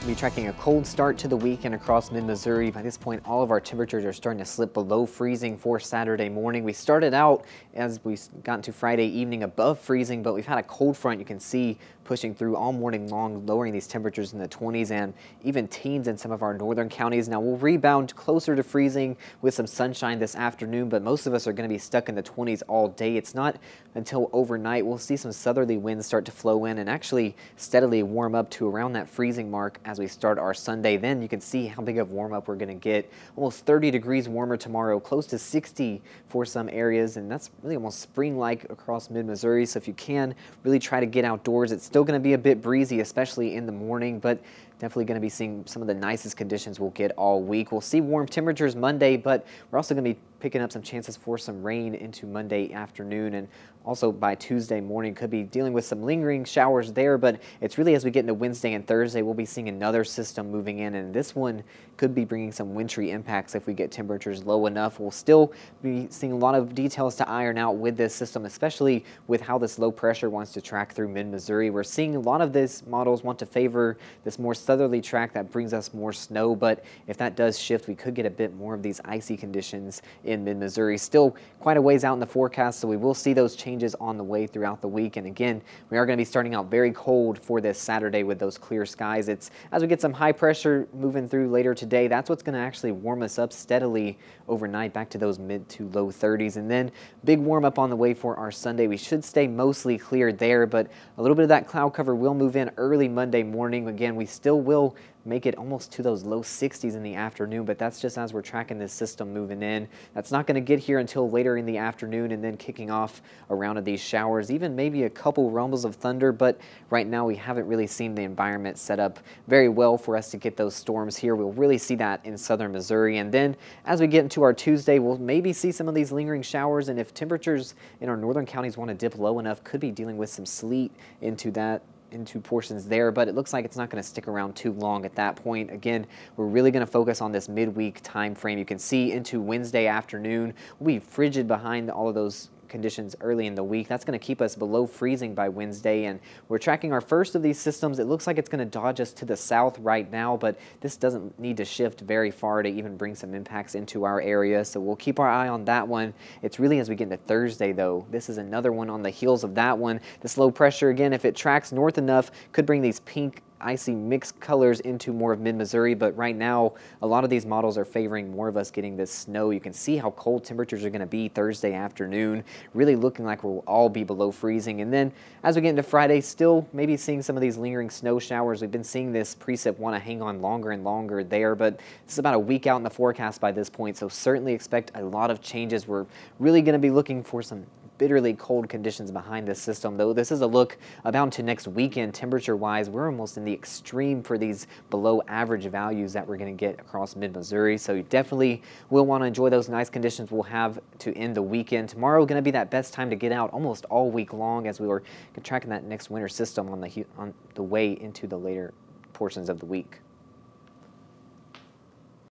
We'll be tracking a cold start to the weekend across mid-Missouri. By this point, all of our temperatures are starting to slip below freezing for Saturday morning. We started out as we got into Friday evening above freezing, but we've had a cold front you can see pushing through all morning long, lowering these temperatures in the 20s and even teens in some of our northern counties. Now we'll rebound closer to freezing with some sunshine this afternoon, but most of us are going to be stuck in the 20s all day. It's not until overnight we'll see some southerly winds start to flow in and actually steadily warm up to around that freezing mark as we start our Sunday. Then you can see how big of warm up we're going to get. Almost 30 degrees warmer tomorrow, close to 60 for some areas, and that's really almost spring-like across mid-Missouri. So if you can, really try to get outdoors. It's still going to be a bit breezy, especially in the morning, but Definitely going to be seeing some of the nicest conditions we'll get all week. We'll see warm temperatures Monday, but we're also going to be picking up some chances for some rain into Monday afternoon and also by Tuesday morning could be dealing with some lingering showers there, but it's really as we get into Wednesday and Thursday, we'll be seeing another system moving in and this one could be bringing some wintry impacts if we get temperatures low enough. We'll still be seeing a lot of details to iron out with this system, especially with how this low pressure wants to track through mid-Missouri. We're seeing a lot of these models want to favor this more southerly track that brings us more snow, but if that does shift, we could get a bit more of these icy conditions in mid-Missouri. Still quite a ways out in the forecast, so we will see those changes on the way throughout the week. And again, we are going to be starting out very cold for this Saturday with those clear skies. It's as we get some high pressure moving through later today, that's what's going to actually warm us up steadily overnight back to those mid to low 30s. And then big warm up on the way for our Sunday. We should stay mostly clear there, but a little bit of that cloud cover will move in early Monday morning. Again, we still will make it almost to those low 60s in the afternoon, but that's just as we're tracking this system moving in. That's not going to get here until later in the afternoon and then kicking off a round of these showers, even maybe a couple rumbles of thunder, but right now we haven't really seen the environment set up very well for us to get those storms here. We'll really see that in southern Missouri. And then as we get into our Tuesday, we'll maybe see some of these lingering showers, and if temperatures in our northern counties want to dip low enough, could be dealing with some sleet into that into portions there, but it looks like it's not going to stick around too long at that point. Again, we're really going to focus on this midweek time frame. You can see into Wednesday afternoon, we'll be frigid behind all of those conditions early in the week. That's going to keep us below freezing by Wednesday, and we're tracking our first of these systems. It looks like it's going to dodge us to the south right now, but this doesn't need to shift very far to even bring some impacts into our area, so we'll keep our eye on that one. It's really as we get into Thursday, though. This is another one on the heels of that one. This low pressure, again, if it tracks north enough, could bring these pink icy mixed colors into more of mid-Missouri, but right now a lot of these models are favoring more of us getting this snow. You can see how cold temperatures are going to be Thursday afternoon, really looking like we'll all be below freezing. And then as we get into Friday, still maybe seeing some of these lingering snow showers. We've been seeing this precip want to hang on longer and longer there, but this is about a week out in the forecast by this point, so certainly expect a lot of changes. We're really going to be looking for some bitterly cold conditions behind this system, though this is a look about to next weekend temperature-wise. We're almost in the extreme for these below average values that we're going to get across mid-Missouri, so you definitely will want to enjoy those nice conditions we'll have to end the weekend. Tomorrow going to be that best time to get out almost all week long as we were tracking that next winter system on the, on the way into the later portions of the week.